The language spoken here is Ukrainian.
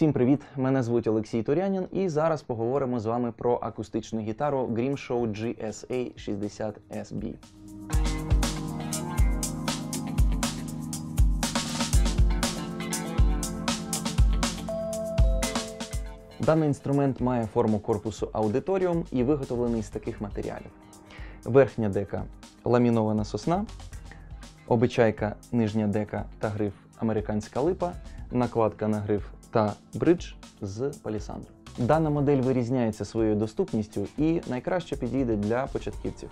Всім привіт! Мене звуть Олексій Турянін, і зараз поговоримо з вами про акустичну гітару Grimshaw GSA 60 SB. Даний інструмент має форму корпусу аудиторіум і виготовлений з таких матеріалів: верхня дека ламінована сосна, обичайка нижня дека та гриф американська липа, накладка на гриф та бридж з палісандру. Дана модель вирізняється своєю доступністю і найкраще підійде для початківців.